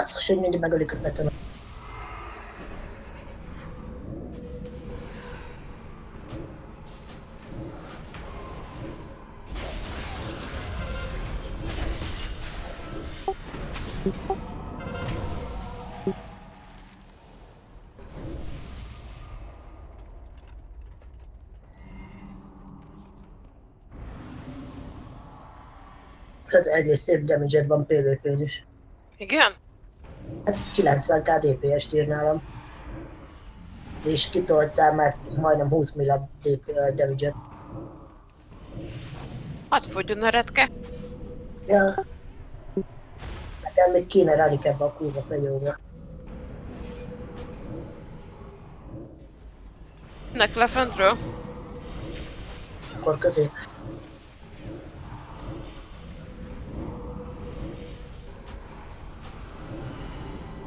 assume di magari che mettono Przed Elisem, damy 1 PvP. Igen? Hát 90 KDPS-t ír nálam. És kitoltál már majdnem 20 milliárd DP damage-et. Hadd fogjon a retke. Ja. Nekem még kéne rádik ebbe a kurva fegyóra. Nek le föntről. Akkor közé.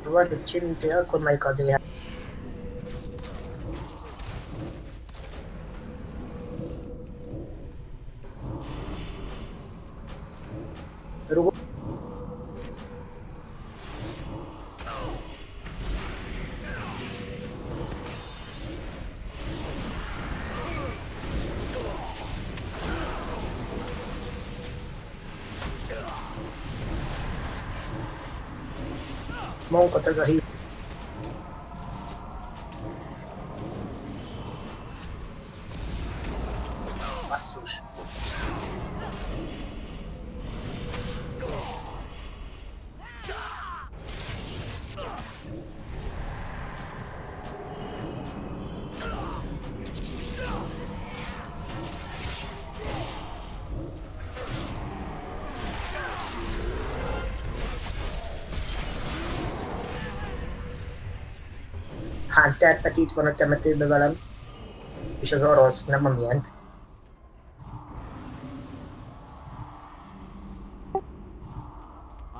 Ruodo my god they have. Rugo mão com a Tessa Reis. Hunter Pet itt van a temetőben velem. És az orosz, nem a milyen.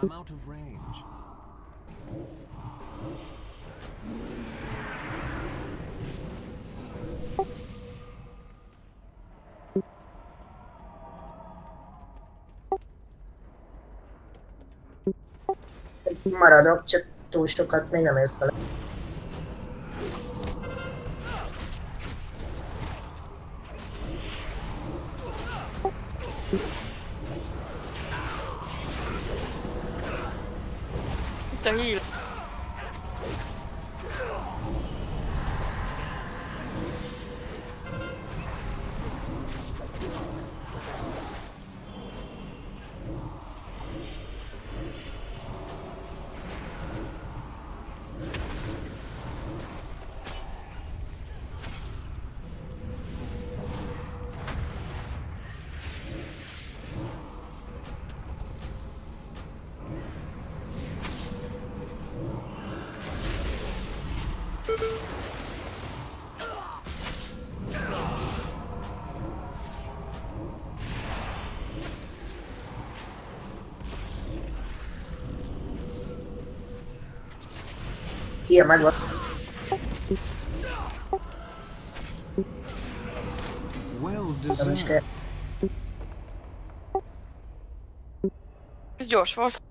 I'm out of range. Maradok, csak túl sokat még nem érsz vele. 等你了 Here, my love. Well Ждешь, вот.